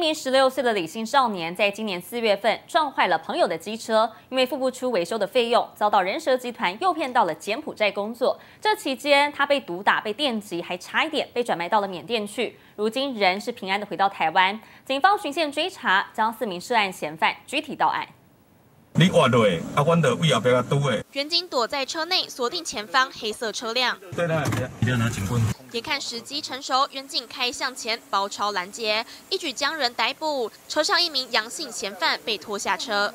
一名十六岁的李姓少年，在今年四月份撞坏了朋友的机车，因为付不出维修的费用，遭到人蛇集团诱骗到了柬埔寨工作。这期间，他被毒打、被电击，还差一点被转卖到了缅甸去。如今人是平安的回到台湾，警方循线追查，将四名涉案嫌犯拘提到案。你滑落，啊，阮就为后边啊堵的。远警躲在车内，锁定前方黑色车辆。对啦，不要拿警棍。眼看时机成熟，远警开向前包抄拦截，一举将人逮捕。车上一名阳性嫌犯被拖下车。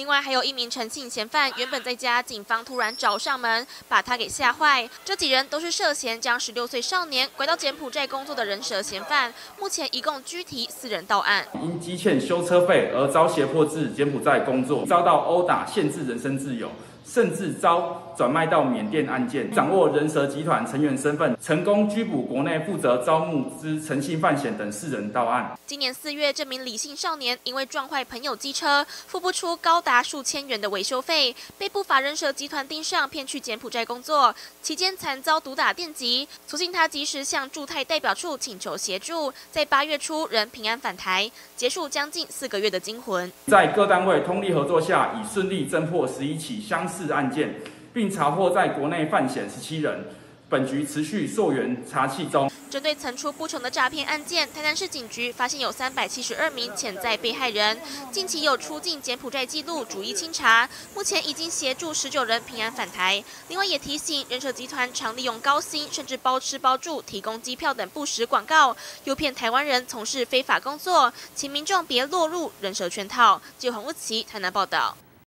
另外还有一名陈姓嫌犯，原本在家，警方突然找上门，把他给吓坏。这几人都是涉嫌将十六岁少年拐到柬埔寨工作的人蛇嫌犯，目前一共拘提四人到案。因积欠修车费而遭胁迫至柬埔寨工作，遭到殴打，限制人身自由。甚至遭转卖到缅甸案件，掌握人蛇集团成员身份，成功拘捕国内负责招募之诚信犯险等四人到案。今年四月，这名李姓少年因为撞坏朋友机车，付不出高达数千元的维修费，被不法人蛇集团盯上，骗去柬埔寨工作，期间惨遭毒打电击。所幸他及时向驻泰代表处请求协助，在八月初仍平安返台，结束将近四个月的惊魂。在各单位通力合作下，已顺利侦破十一起相。四案件，并查获在国内犯险十七人，本局持续溯源查缉中。针对层出不穷的诈骗案件，台南市警局发现有三百七十二名潜在被害人，近期有出境柬埔寨记录，逐一清查。目前已经协助十九人平安返台。另外也提醒，人蛇集团常利用高薪甚至包吃包住、提供机票等不实广告，诱骗台湾人从事非法工作，请民众别落入人蛇圈套。记者黄乌奇台南报道。